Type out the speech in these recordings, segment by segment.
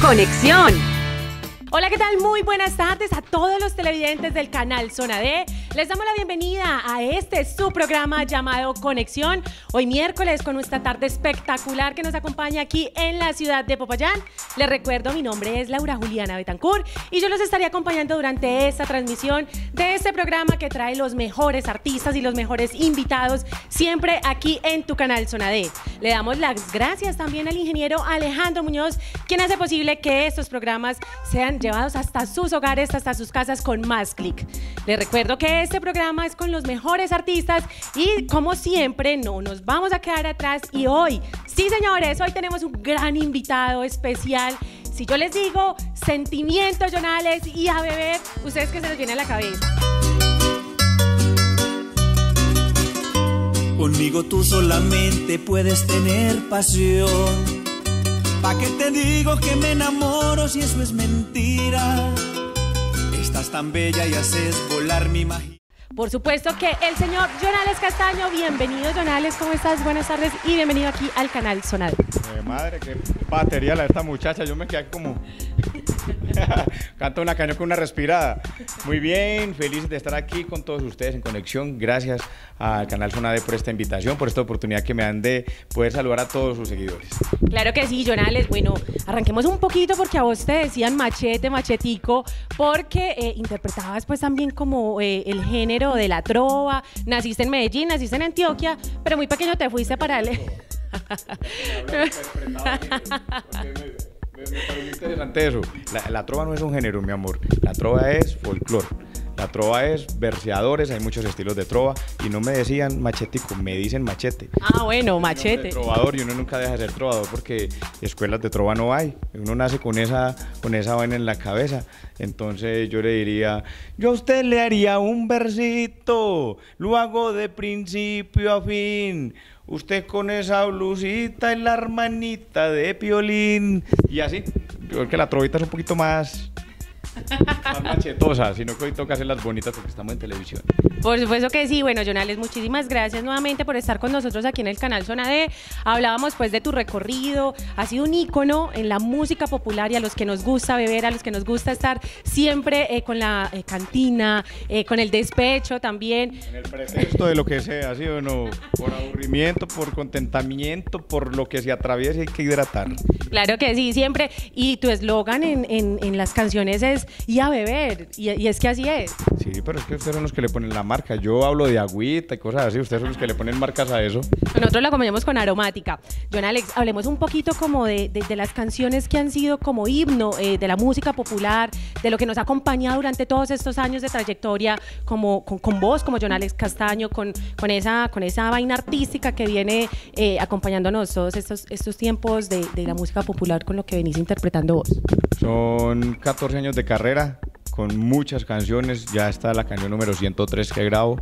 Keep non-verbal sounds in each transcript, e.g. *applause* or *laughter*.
Conexión. Hola, ¿qué tal? Muy buenas tardes a todos los televidentes del canal Zona D. Les damos la bienvenida a este su programa llamado Conexión. Hoy miércoles con esta tarde espectacular que nos acompaña aquí en la ciudad de Popayán. Les recuerdo, mi nombre es Laura Juliana Betancourt y yo los estaré acompañando durante esta transmisión de este programa que trae los mejores artistas y los mejores invitados siempre aquí en tu canal Zona D. Le damos las gracias también al ingeniero Alejandro Muñoz, quien hace posible que estos programas sean llevados hasta sus hogares, hasta sus casas con más clic. Les recuerdo que este programa es con los mejores artistas y como siempre no nos vamos a quedar atrás y hoy, sí señores, hoy tenemos un gran invitado especial. Si yo les digo sentimientos jonales y a beber, ustedes que se les viene a la cabeza. Conmigo tú solamente puedes tener pasión ¿Pa' qué te digo que me enamoro si eso es mentira? Estás tan bella y haces volar mi magia. Por supuesto que el señor Jonales Castaño, bienvenido Jonales, ¿cómo estás? Buenas tardes y bienvenido aquí al canal Sonado. Eh, madre, qué batería la esta muchacha, yo me quedé como... *laughs* Canta una caña con una respirada. Muy bien, feliz de estar aquí con todos ustedes en conexión. Gracias al canal Sonade por esta invitación, por esta oportunidad que me dan de poder saludar a todos sus seguidores. Claro que sí, Jonales. Bueno, arranquemos un poquito porque a vos te decían machete, machetico, porque eh, interpretabas pues también como eh, el género de la trova. Naciste en Medellín, naciste en Antioquia, pero muy pequeño te fuiste para el... *laughs* La, la, trova no es un género, mi amor. La trova es folclore. La trova es verseadores, hay muchos estilos de trova y no me decían machetico, me dicen machete. Ah, bueno, machete. Trovador y uno nunca deja de ser trovador porque escuelas de trova no hay. Uno nace con esa, con esa vaina en la cabeza. Entonces yo le diría, yo a usted le haría un versito, lo hago de principio a fin. Usted con esa blusita y la hermanita de piolín. Y así, yo creo que la trovita es un poquito más más machetosa, sino que hoy toca hacer las bonitas porque estamos en televisión. Por supuesto que sí. Bueno, Jonales, muchísimas gracias nuevamente por estar con nosotros aquí en el canal Zona D. Hablábamos pues de tu recorrido. Ha sido un ícono en la música popular y a los que nos gusta beber, a los que nos gusta estar siempre eh, con la eh, cantina, eh, con el despecho también. En el pretexto de lo que sea, ¿sí o no? Por aburrimiento, por contentamiento, por lo que se atraviesa hay que hidratar. Claro que sí, siempre. Y tu eslogan en, en, en las canciones es y a beber. Y, es que así es. Sí, pero es que ustedes son los que le ponen la marca. Yo hablo de agüita y cosas así. Ustedes son los que le ponen marcas a eso. Nosotros la acompañamos con aromática. John Alex, hablemos un poquito como de, de, las canciones que han sido como himno eh, de la música popular, de lo que nos ha acompañado durante todos estos años de trayectoria, como con, con vos, como John Alex Castaño, con, con, esa, con esa vaina artística que viene eh, acompañándonos todos estos, estos tiempos de, de la música popular con lo que venís interpretando vos. Son 14 años de carrera con muchas canciones. Ya está la canción número 103 que grabo,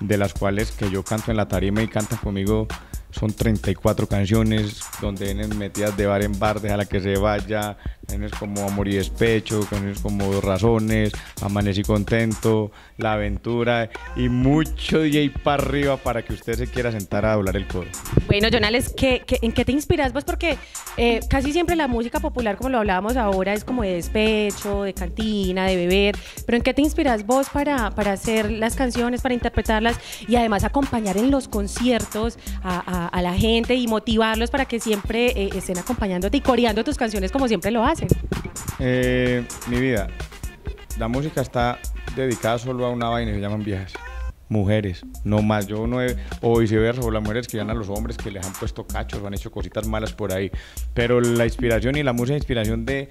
de las cuales que yo canto en la tarima y cantan conmigo son 34 canciones donde vienen metidas de bar en bar, deja la que se vaya, canciones como Amor y Despecho, canciones como Razones, Amanecí Contento, La Aventura y mucho DJ para arriba para que usted se quiera sentar a doblar el coro. Bueno, Jonales, ¿qué, en qué te inspiras vos? Porque eh, casi siempre la música popular, como lo hablábamos ahora, es como de despecho, de cantina, de beber, pero ¿en qué te inspiras vos para, para hacer las canciones, para interpretarlas y además acompañar en los conciertos a a, la gente y motivarlos para que siempre eh, estén acompañándote y coreando tus canciones como siempre lo hacen? Eh, mi vida, la música está dedicada solo a una vaina y se llaman viejas. Mujeres, no más. Yo no he, o viceversa, o las mujeres que a los hombres que les han puesto cachos han hecho cositas malas por ahí. Pero la inspiración y la música, inspiración de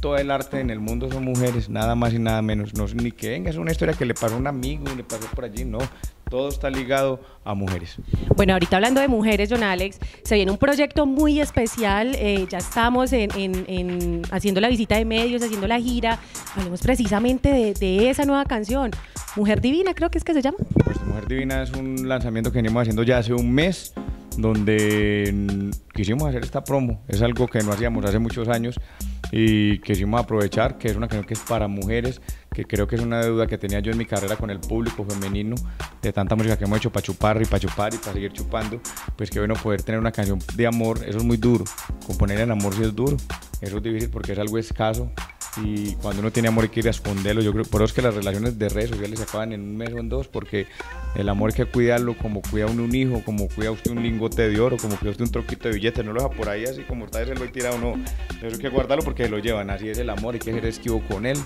todo el arte en el mundo son mujeres, nada más y nada menos. No ni que venga, es una historia que le pasó a un amigo y le pasó por allí, no todo está ligado a mujeres. Bueno, ahorita hablando de mujeres, John Alex, se viene un proyecto muy especial. Eh, ya estamos en, haciendo la visita de medios, haciendo la gira. Hablemos precisamente de, esa nueva canción, Mujer Divina, creo que es que se llama. Pues Mujer Divina es un lanzamiento que venimos haciendo ya hace un mes, donde quisimos hacer esta promo. Es algo que no hacíamos hace muchos años y quisimos aprovechar que es una canción que es para mujeres, que creo que es una deuda que tenía yo en mi carrera con el público femenino, de tanta música que hemos hecho para chupar y para chupar y para seguir chupando, pues que bueno poder tener una canción de amor, eso es muy duro, componer en amor sí es duro, eso es difícil porque es algo escaso y cuando uno tiene amor ir a esconderlo. Yo creo, por eso es que las relaciones de redes sociales se acaban en un mes o en dos, porque el amor hay que cuidarlo como cuida uno un hijo, como cuida usted un lingote de oro, como cuida usted un troquito de billetes, no lo deja por ahí así como está, se lo he tirado, no. Eso hay que guardarlo porque se lo llevan, así es el amor, hay que ser esquivo con él.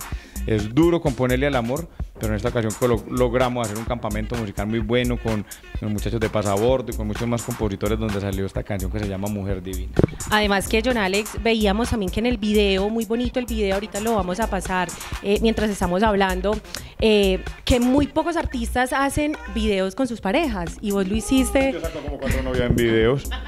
Es duro componerle al amor, pero en esta ocasión logramos hacer un campamento musical muy bueno con los muchachos de Pasabordo y con muchos más compositores donde salió esta canción que se llama Mujer Divina. Además que John Alex veíamos también que en el video, muy bonito el video, ahorita lo vamos a pasar eh, mientras estamos hablando, eh, que muy pocos artistas hacen videos con sus parejas y vos lo hiciste. Yo saco como cuatro novias en videos. *laughs*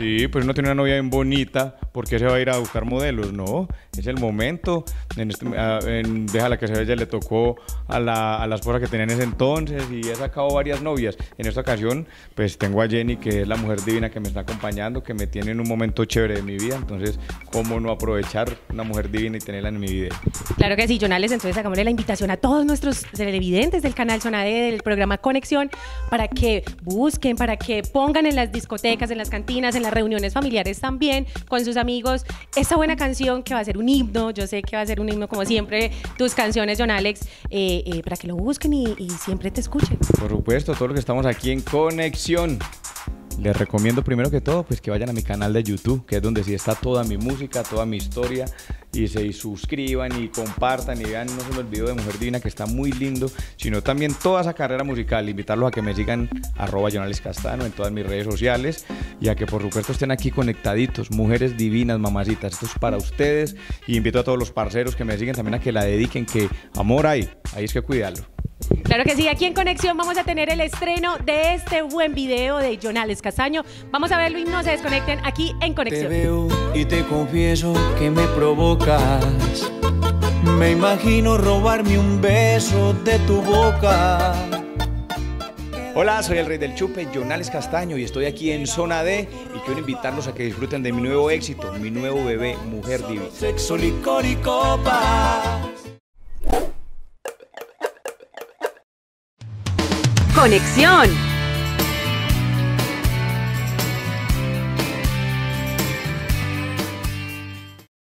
Sí, pues uno tiene una novia bien bonita, ¿por qué se va a ir a buscar modelos? No, es el momento. En, este, en Déjala que se vea, le tocó a la, a la esposa que tenía en ese entonces y he sacado varias novias. En esta ocasión, pues tengo a Jenny, que es la mujer divina que me está acompañando, que me tiene en un momento chévere de mi vida. Entonces, ¿cómo no aprovechar una mujer divina y tenerla en mi vida? Claro que sí, Jonales. Entonces, hagámosle la invitación a todos nuestros televidentes del canal Zona D, del programa Conexión, para que busquen, para que pongan en las discotecas, en las cantinas, en las reuniones familiares también, con sus amigos, esta buena canción que va a ser un himno. Yo sé que va a ser un himno, como siempre, tus canciones, John Alex, eh, eh, para que lo busquen y, y siempre te escuchen. Por supuesto, todos los que estamos aquí en Conexión les recomiendo primero que todo pues que vayan a mi canal de YouTube, que es donde sí está toda mi música, toda mi historia y se suscriban y compartan y vean no solo el video de Mujer Divina que está muy lindo, sino también toda esa carrera musical. Invitarlos a que me sigan arroba Castano en todas mis redes sociales y a que por supuesto estén aquí conectaditos, mujeres divinas, mamacitas, esto es para ustedes y invito a todos los parceros que me siguen también a que la dediquen, que amor hay, ahí es que cuidarlo. Claro que sí, aquí en Conexión vamos a tener el estreno de este buen video de Jonales Castaño. Vamos a verlo y no se desconecten aquí en Conexión. Te veo y te confieso que me provocas. Me imagino robarme un beso de tu boca. Hola, soy el rey del chupe, Jonales Castaño, y estoy aquí en Zona D y quiero invitarlos a que disfruten de mi nuevo éxito, mi nuevo bebé, Mujer Divina. Sexo, licor y copas. Conexión